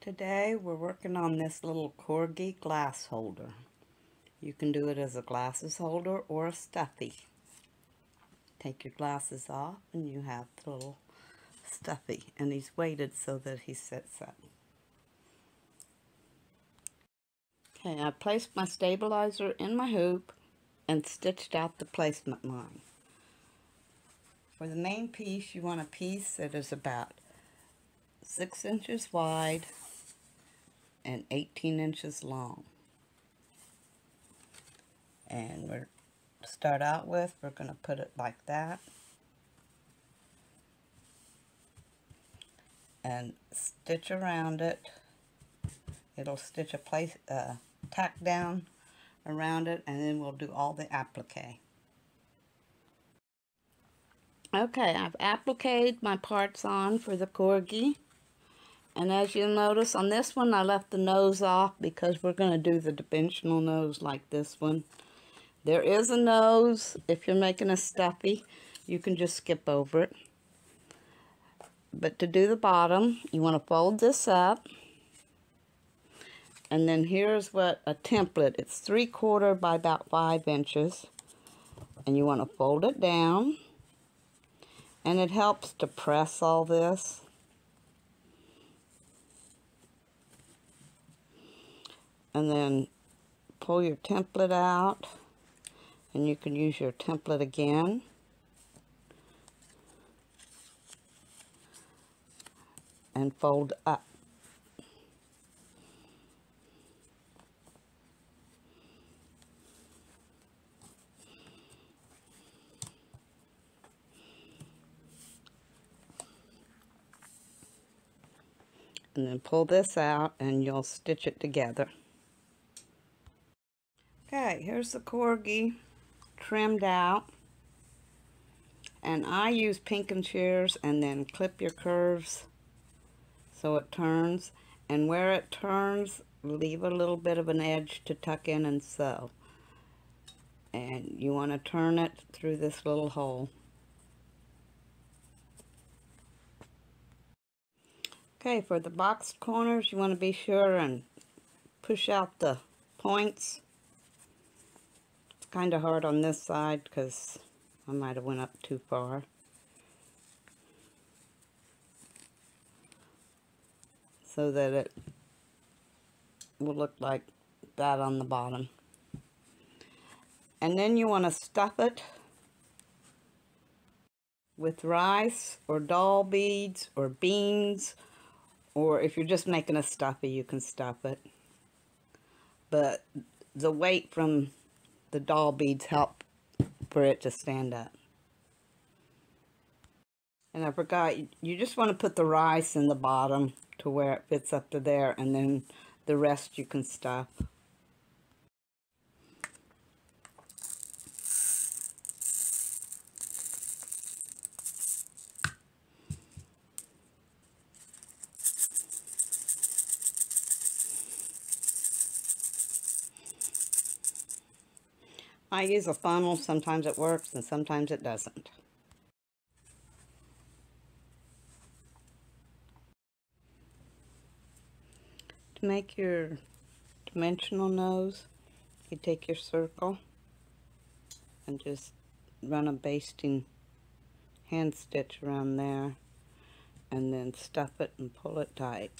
Today we're working on this little corgi glass holder. You can do it as a glasses holder or a stuffy. Take your glasses off and you have the little stuffy and he's weighted so that he sits up. Okay, I placed my stabilizer in my hoop and stitched out the placement line. For the main piece, you want a piece that is about 6 inches wide and 18 inches long. And we're start out with, we're going to put it like that. And stitch around it. It'll stitch a place, uh, tack down around it, and then we'll do all the applique. Okay, I've appliqued my parts on for the corgi. And as you'll notice on this one, I left the nose off because we're going to do the dimensional nose like this one. There is a nose. If you're making a stuffy, you can just skip over it. But to do the bottom, you want to fold this up. And then here's what a template. It's three quarter by about five inches. And you want to fold it down. And it helps to press all this. And then pull your template out. And you can use your template again. And fold up. and then pull this out and you'll stitch it together. Okay, here's the corgi trimmed out. And I use pinking shears and then clip your curves so it turns. And where it turns, leave a little bit of an edge to tuck in and sew. And you want to turn it through this little hole. Okay, for the boxed corners, you want to be sure and push out the points. Kind of hard on this side because I might have went up too far. So that it will look like that on the bottom. And then you want to stuff it with rice or doll beads or beans or if you're just making a stuffy, you can stuff it. But the weight from the doll beads help for it to stand up. And I forgot, you just want to put the rice in the bottom to where it fits up to there, and then the rest you can stuff. I use a funnel. Sometimes it works and sometimes it doesn't. To make your dimensional nose, you take your circle and just run a basting hand stitch around there and then stuff it and pull it tight.